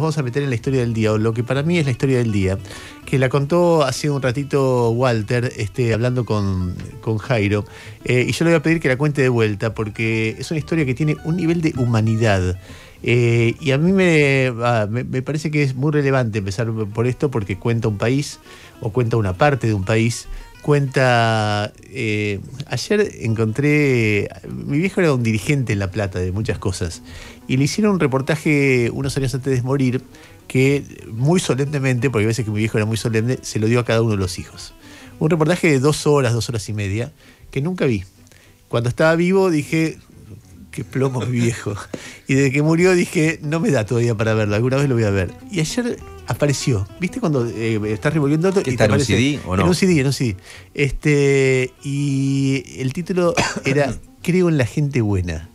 vamos a meter en la historia del día, o lo que para mí es la historia del día, que la contó hace un ratito Walter, este, hablando con, Jairo, eh, y yo le voy a pedir que la cuente de vuelta, porque es una historia que tiene un nivel de humanidad. Eh, y a mí me, me, parece que es muy relevante empezar por esto, porque cuenta un país, o cuenta una parte de un país, cuenta, eh, ayer encontré, mi viejo era un dirigente en La Plata de muchas cosas, y le hicieron un reportaje unos años antes de morir que muy solemnemente, porque a veces que mi viejo era muy solemne, se lo dio a cada uno de los hijos. Un reportaje de dos horas, dos horas y media, que nunca vi. Cuando estaba vivo dije, qué plomo mi viejo. Y desde que murió dije, no me da todavía para verlo, alguna vez lo voy a ver. Y ayer apareció. ¿Viste cuando eh, estás revolviendo y ¿Está en un CD o no? En un CD, en un CD. Este, y el título era Creo en la gente buena.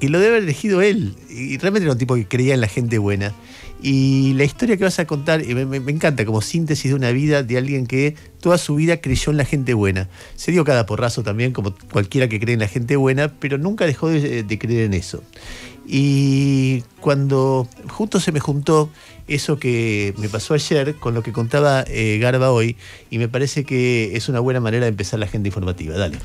Que lo debe haber elegido él. Y realmente era un tipo que creía en la gente buena. Y la historia que vas a contar, me, encanta como síntesis de una vida de alguien que toda su vida creyó en la gente buena. Se dio cada porrazo también, como cualquiera que cree en la gente buena, pero nunca dejó de, de creer en eso. Y cuando justo se me juntó eso que me pasó ayer con lo que contaba eh, Garba hoy, y me parece que es una buena manera de empezar la agenda informativa. Dale.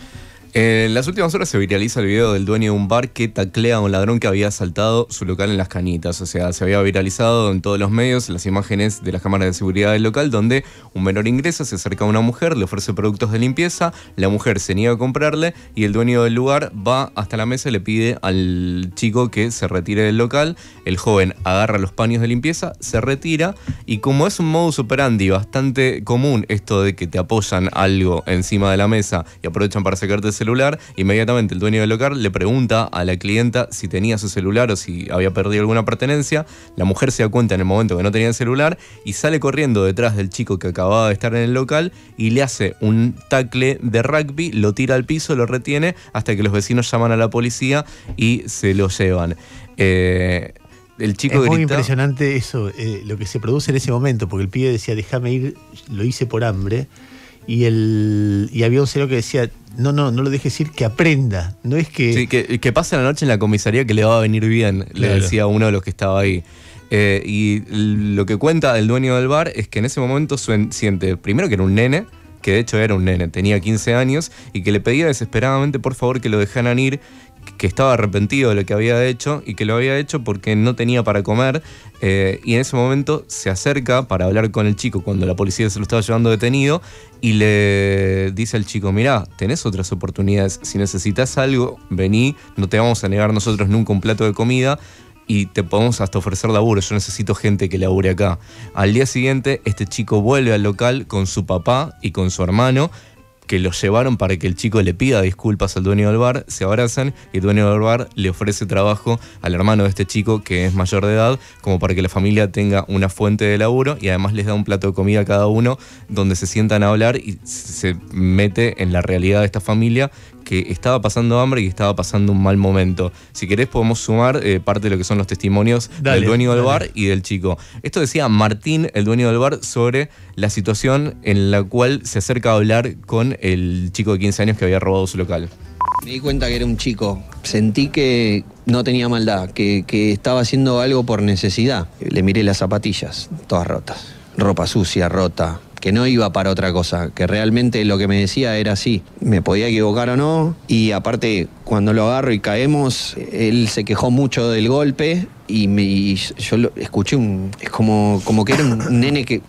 En las últimas horas se viraliza el video del dueño de un bar que taclea a un ladrón que había asaltado su local en las canitas. O sea, se había viralizado en todos los medios las imágenes de las cámaras de seguridad del local donde un menor ingresa, se acerca a una mujer, le ofrece productos de limpieza, la mujer se niega a comprarle y el dueño del lugar va hasta la mesa y le pide al chico que se retire del local. El joven agarra los paños de limpieza, se retira y como es un modus operandi bastante común esto de que te apoyan algo encima de la mesa y aprovechan para sacarte celular, inmediatamente el dueño del local le pregunta a la clienta si tenía su celular o si había perdido alguna pertenencia. La mujer se da cuenta en el momento que no tenía el celular y sale corriendo detrás del chico que acababa de estar en el local y le hace un tackle de rugby, lo tira al piso, lo retiene hasta que los vecinos llaman a la policía y se lo llevan. Eh, el chico es muy impresionante eso, eh, lo que se produce en ese momento, porque el pibe decía, déjame ir, lo hice por hambre y, el, y había un cero que decía, no, no, no lo dejes ir, que aprenda. No es que. Sí, que, pase la noche en la comisaría que le va a venir bien, le decía uno de los que estaba ahí. Eh, y lo que cuenta el dueño del bar es que en ese momento siente, primero que era un nene, que de hecho era un nene, tenía 15 años, y que le pedía desesperadamente por favor que lo dejaran ir, que estaba arrepentido de lo que había hecho y que lo había hecho porque no tenía para comer. Eh, y en ese momento se acerca para hablar con el chico cuando la policía se lo estaba llevando detenido y le dice al chico, mirá, tenés otras oportunidades, si necesitas algo, vení, no te vamos a negar nosotros nunca un plato de comida y te podemos hasta ofrecer laburo, yo necesito gente que labure acá. Al día siguiente, este chico vuelve al local con su papá y con su hermano que lo llevaron para que el chico le pida disculpas al dueño del bar, se abrazan y el dueño del bar le ofrece trabajo al hermano de este chico que es mayor de edad, como para que la familia tenga una fuente de laburo y además les da un plato de comida a cada uno donde se sientan a hablar y se mete en la realidad de esta familia que estaba pasando hambre y que estaba pasando un mal momento. Si querés podemos sumar eh, parte de lo que son los testimonios del dueño del bar y del chico. Esto decía Martín, el dueño del bar, sobre la situación en la cual se acerca a hablar con el chico de 15 años que había robado su local. Me di cuenta que era un chico. Sentí que no tenía maldad, que, que estaba haciendo algo por necesidad. Le miré las zapatillas, todas rotas. Ropa sucia, rota, que no iba para otra cosa, que realmente lo que me decía era así, me podía equivocar o no, y aparte cuando lo agarro y caemos, él se quejó mucho del golpe y, yo lo, escuché un, es como, como que era un nene que,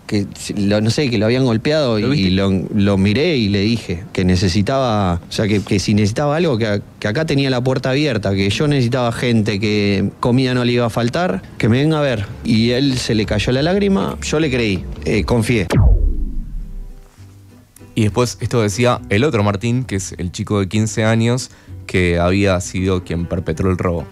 no sé, que lo habían golpeado y, lo, miré y le dije que necesitaba, o sea, que, si necesitaba algo, que, acá tenía la puerta abierta, que yo necesitaba gente, que comida no le iba a faltar, que me venga a ver. Y él se le cayó la lágrima, yo le creí, eh, confié. Y después esto decía el otro Martín, que es el chico de 15 años que había sido quien perpetró el robo.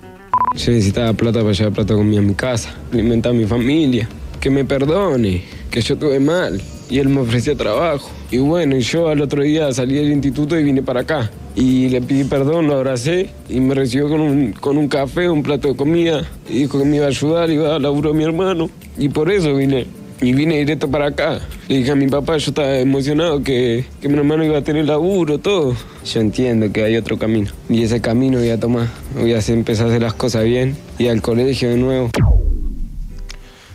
Yo necesitaba plata para llevar plata conmigo a mi casa, alimentar a mi familia, que me perdone, que yo tuve mal. Y él me ofrecía trabajo. Y bueno, yo al otro día salí del instituto y vine para acá. Y le pedí perdón, lo abracé y me recibió con un, con un café, un plato de comida. Y dijo que me iba a ayudar, iba a laburo a mi hermano. Y por eso vine. Y vine directo para acá. Le dije a mi papá, yo estaba emocionado que, que mi hermano iba a tener laburo, todo. Yo entiendo que hay otro camino. Y ese camino voy a tomar. Voy a empezar a hacer las cosas bien y al colegio de nuevo.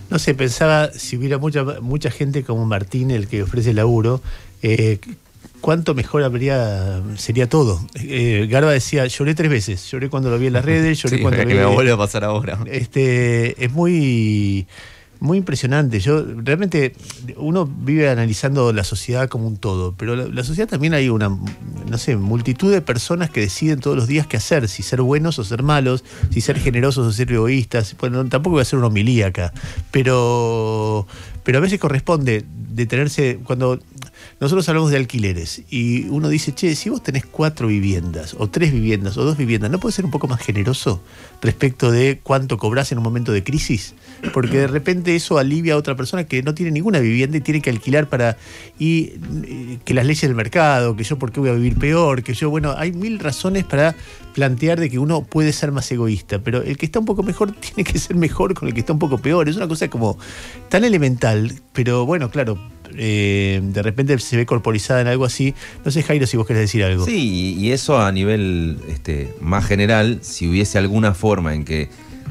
No sé, pensaba si hubiera mucha, mucha gente como Martín, el que ofrece laburo, eh, cuánto mejor habría, sería todo. Eh, Garba decía, lloré tres veces. Lloré cuando lo vi en las redes, lloré Sí, cuando lo vi- me vuelve a pasar ahora. Este, es muy, muy impresionante. Yo realmente uno vive analizando la sociedad como un todo, pero la, sociedad también hay una, no sé, multitud de personas que deciden todos los días qué hacer, si ser buenos o ser malos, si ser generosos o ser egoístas. Bueno, tampoco voy a hacer una homilía pero, pero a veces corresponde detenerse cuando nosotros hablamos de alquileres y uno dice, che, si vos tenés cuatro viviendas, o tres viviendas, o dos viviendas, ¿no puedes ser un poco más generoso respecto de cuánto cobras en un momento de crisis? Porque de repente eso alivia a otra persona que no tiene ninguna vivienda y tiene que alquilar para. y eh, que las leyes del mercado, que yo por qué voy a vivir peor, que yo, bueno, hay mil razones para plantear de que uno puede ser más egoísta, pero el que está un poco mejor tiene que ser mejor con el que está un poco peor. Es una cosa como tan elemental, pero bueno, claro, eh, de repente se ve corporizada en algo así. No sé, Jairo, si vos querés decir algo. Sí, y eso a nivel este, más general, si hubiese alguna forma en que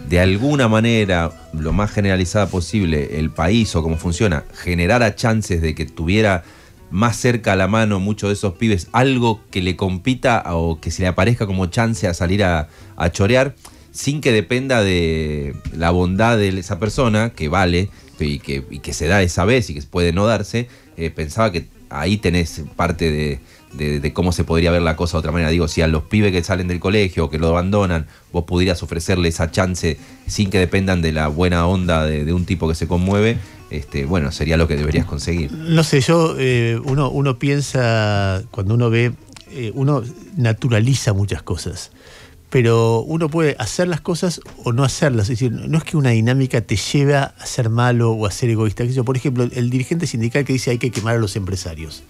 de alguna manera, lo más generalizada posible, el país o cómo funciona, generara chances de que tuviera más cerca a la mano muchos de esos pibes algo que le compita o que se le aparezca como chance a salir a, a chorear, sin que dependa de la bondad de esa persona, que vale y que, y que se da esa vez y que puede no darse, eh, pensaba que ahí tenés parte de, cómo se podría ver la cosa de otra manera. Digo, si a los pibes que salen del colegio o que lo abandonan, vos pudieras ofrecerle esa chance sin que dependan de la buena onda de, de un tipo que se conmueve, este, bueno, sería lo que deberías conseguir. No sé, yo, eh, uno, uno piensa, cuando uno ve, eh, uno naturaliza muchas cosas, pero uno puede hacer las cosas o no hacerlas. Es decir, no es que una dinámica te lleve a ser malo o a ser egoísta. Por ejemplo, el dirigente sindical que dice hay que quemar a los empresarios.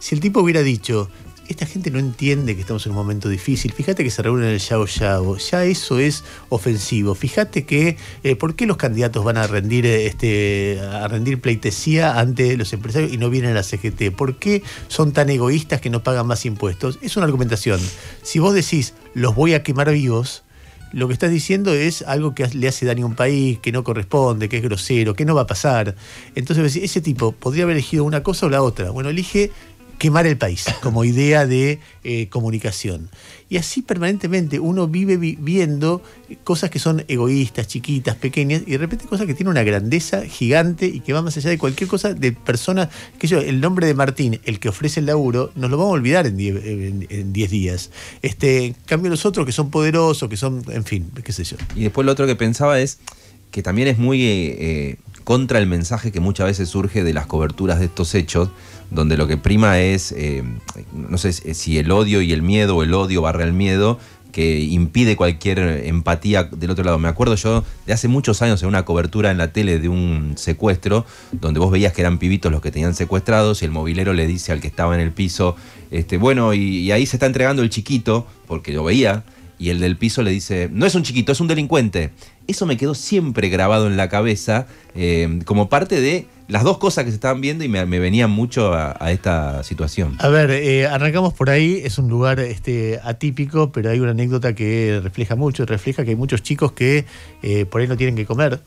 Si el tipo hubiera dicho, esta gente no entiende que estamos en un momento difícil, fíjate que se reúnen en el Yao Yao, ya eso es ofensivo. Fíjate que, eh, ¿por qué los candidatos van a rendir, eh, este, a rendir pleitesía ante los empresarios y no vienen a la CGT? ¿Por qué son tan egoístas que no pagan más impuestos? Es una argumentación. Si vos decís, los voy a quemar vivos, lo que estás diciendo es algo que le hace daño a un país, que no corresponde, que es grosero, que no va a pasar. Entonces, ese tipo podría haber elegido una cosa o la otra. Bueno, elige quemar el país como idea de eh, comunicación. Y así permanentemente uno vive vi- viendo cosas que son egoístas, chiquitas, pequeñas, y de repente cosas que tienen una grandeza gigante y que va más allá de cualquier cosa de persona, que yo, el nombre de Martín, el que ofrece el laburo, nos lo vamos a olvidar en 10 en- en 10 días. Este, en cambio los otros que son poderosos, que son, en fin, qué sé yo. Y después lo otro que pensaba es que también es muy eh, eh, contra el mensaje que muchas veces surge de las coberturas de estos hechos, donde lo que prima es, eh, no sé si el odio y el miedo, o el odio barra el miedo, que impide cualquier empatía del otro lado. Me acuerdo yo de hace muchos años en una cobertura en la tele de un secuestro, donde vos veías que eran pibitos los que tenían secuestrados y el mobilero le dice al que estaba en el piso, este, bueno, y, y ahí se está entregando el chiquito, porque lo veía, y el del piso le dice, no es un chiquito, es un delincuente. Eso me quedó siempre grabado en la cabeza eh, como parte de las dos cosas que se estaban viendo y me, venían mucho a, esta situación. A ver, eh, arrancamos por ahí, es un lugar este, atípico, pero hay una anécdota que refleja mucho, refleja que hay muchos chicos que eh, por ahí no tienen que comer.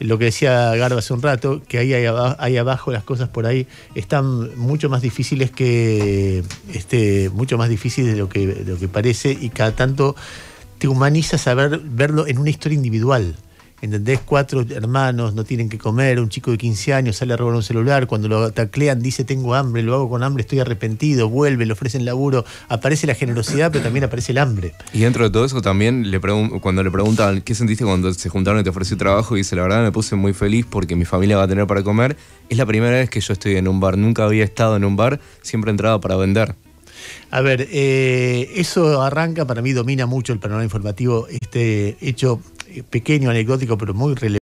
Lo que decía Garba hace un rato, que ahí, ahí, aba- ahí abajo las cosas por ahí están mucho más difíciles que este, mucho más difíciles de lo que, lo que parece y cada tanto te humaniza saber verlo en una historia individual. ¿Entendés? Cuatro hermanos no tienen que comer, un chico de 15 años sale a robar un celular, cuando lo taclean dice tengo hambre, lo hago con hambre, estoy arrepentido, vuelve, le ofrecen laburo, aparece la generosidad, pero también aparece el hambre. Y dentro de todo eso también, le cuando le preguntan qué sentiste cuando se juntaron y te ofreció trabajo, dice, la verdad me puse muy feliz porque mi familia va a tener para comer. Es la primera vez que yo estoy en un bar, nunca había estado en un bar, siempre entraba para vender. A ver, eh, eso arranca, para mí domina mucho el panorama informativo, este hecho pequeño, anecdótico, pero muy relevante